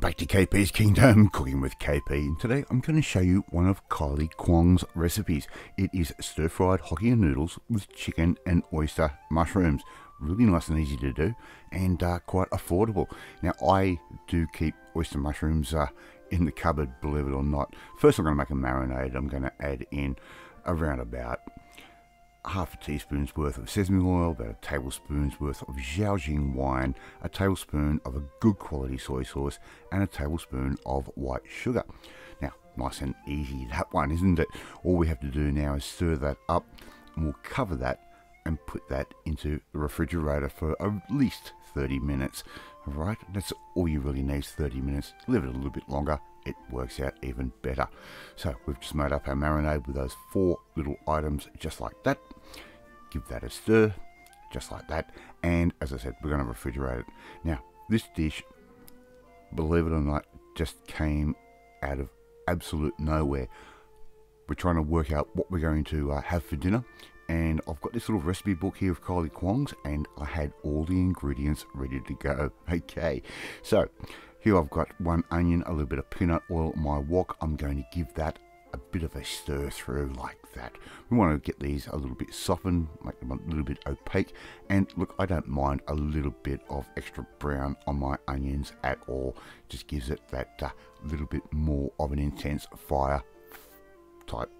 KP's Kingdom, cooking with KP, and today I'm going to show you one of Kylie Kwong's recipes. It is stir-fried Hokkien noodles with chicken and oyster mushrooms. Really nice and easy to do, and uh, quite affordable. Now, I do keep oyster mushrooms uh, in the cupboard, believe it or not. First, I'm going to make a marinade. I'm going to add in around about half a teaspoon's worth of sesame oil, about a tablespoon's worth of Shaoxing wine, a tablespoon of a good quality soy sauce, and a tablespoon of white sugar. Now, nice and easy that one, isn't it? All we have to do now is stir that up, and we'll cover that and put that into the refrigerator for at least 30 minutes. Alright, that's all you really need is 30 minutes. Leave it a little bit longer, it works out even better. So we've just made up our marinade with those four little items just like that. Give that a stir, just like that. And as I said, we're going to refrigerate it. Now, this dish, believe it or not, just came out of absolute nowhere. We're trying to work out what we're going to uh, have for dinner and I've got this little recipe book here of Kylie Kwong's and I had all the ingredients ready to go. Okay, so here I've got one onion, a little bit of peanut oil, my wok. I'm going to give that a bit of a stir through like that. We want to get these a little bit softened, make them a little bit opaque. And look, I don't mind a little bit of extra brown on my onions at all. Just gives it that uh, little bit more of an intense fire type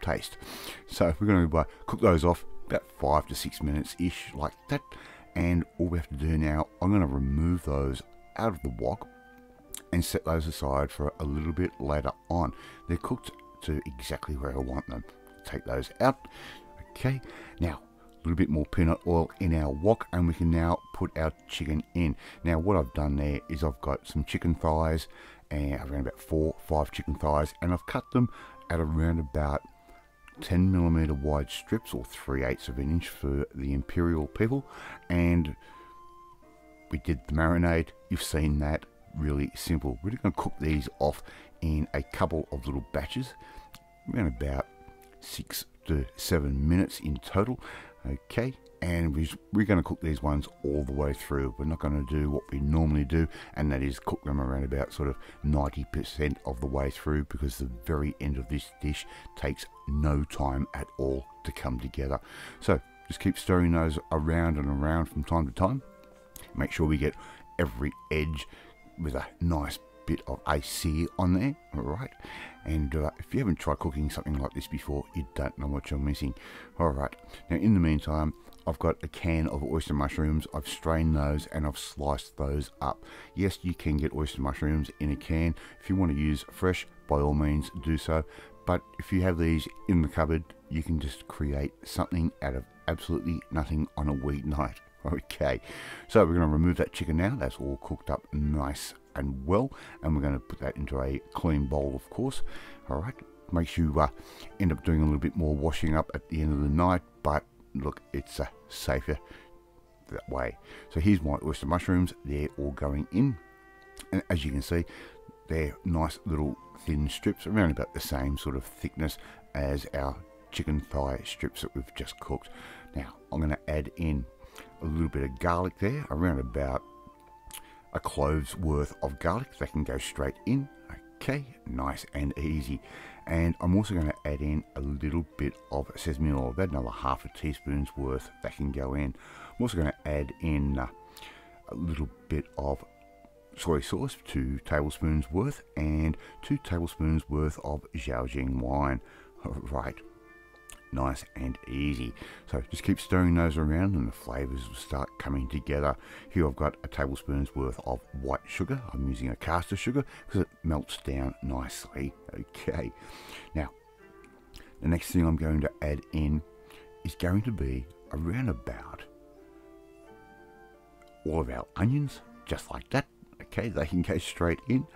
taste. So we're going to uh, cook those off about five to six minutes ish like that. And all we have to do now, I'm going to remove those out of the wok and set those aside for a little bit later on. They're cooked to exactly where I want them. Take those out. Okay, now a little bit more peanut oil in our wok and we can now put our chicken in. Now what I've done there is I've got some chicken thighs and around about four, five chicken thighs and I've cut them at around about 10 millimeter wide strips or 3 eighths of an inch for the imperial people and we did the marinade. You've seen that. Really simple. We're going to cook these off in a couple of little batches, around about six to seven minutes in total. Okay, and we're going to cook these ones all the way through. We're not going to do what we normally do, and that is cook them around about sort of 90% of the way through because the very end of this dish takes no time at all to come together. So just keep stirring those around and around from time to time. Make sure we get every edge with a nice bit of AC on there, alright? And uh, if you haven't tried cooking something like this before, you don't know what you're missing. Alright, now in the meantime, I've got a can of oyster mushrooms. I've strained those and I've sliced those up. Yes, you can get oyster mushrooms in a can. If you want to use fresh, by all means do so. But if you have these in the cupboard, you can just create something out of absolutely nothing on a weeknight. Okay, so we're going to remove that chicken now. That's all cooked up nice and well. And we're going to put that into a clean bowl, of course. All right, makes you uh, end up doing a little bit more washing up at the end of the night. But look, it's uh, safer that way. So here's my oyster mushrooms. They're all going in. And as you can see, they're nice little thin strips, around about the same sort of thickness as our chicken thigh strips that we've just cooked. Now, I'm going to add in a little bit of garlic there, around about a clove's worth of garlic that can go straight in. Okay, nice and easy. And I'm also going to add in a little bit of sesame oil, about another half a teaspoon's worth that can go in. I'm also going to add in uh, a little bit of soy sauce, two tablespoons worth, and two tablespoons worth of Shaoxing wine. Right, nice and easy. So just keep stirring those around and the flavors will start coming together. Here I've got a tablespoon's worth of white sugar. I'm using a caster sugar because it melts down nicely. Okay, now the next thing I'm going to add in is going to be around about all of our onions, just like that. Okay, they can go straight in.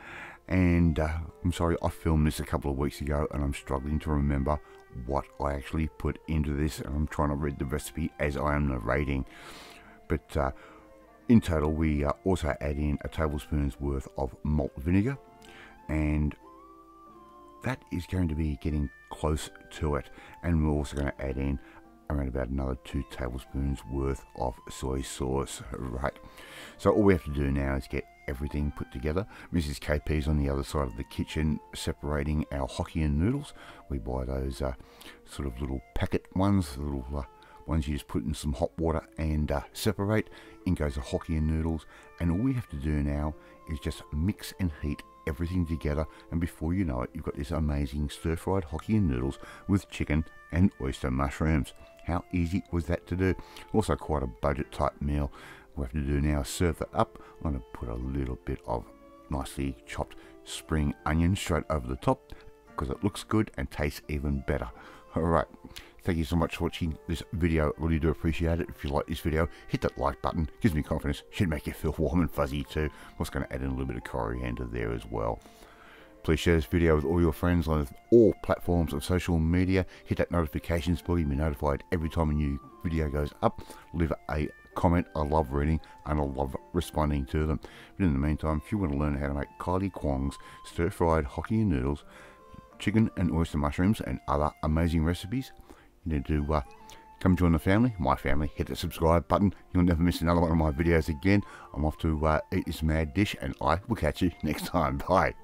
And uh, I'm sorry, I filmed this a couple of weeks ago and I'm struggling to remember what I actually put into this. And I'm trying to read the recipe as I am narrating. But uh, in total, we uh, also add in a tablespoon's worth of malt vinegar. And that is going to be getting close to it. And we're also going to add in around about another two tablespoons worth of soy sauce right so all we have to do now is get everything put together. Mrs. KP's on the other side of the kitchen separating our Hokkien noodles. We buy those uh, sort of little packet ones, the little uh, ones you just put in some hot water and uh, separate. In goes the Hokkien noodles, and all we have to do now is just mix and heat everything together, and before you know it, you've got this amazing stir-fried Hokkien noodles with chicken and oyster mushrooms. How easy was that to do? Also quite a budget type meal. We have to do now is serve that up. I'm going to put a little bit of nicely chopped spring onion straight over the top because it looks good and tastes even better. Alright, thank you so much for watching this video. Really do appreciate it. If you like this video, hit that like button. Gives me confidence. Should make you feel warm and fuzzy too. I'm also going to add in a little bit of coriander there as well. Please share this video with all your friends on all platforms of social media. Hit that notifications bell. You'll be notified every time a new video goes up. Leave a comment. I love reading and I love responding to them. But in the meantime, if you want to learn how to make Kylie Kwong's stir-fried Hokkien noodles, chicken and oyster mushrooms and other amazing recipes. You need to uh, come join the family, my family, hit the subscribe button. You'll never miss another one of my videos again. I'm off to uh, eat this mad dish and I will catch you next time. Bye.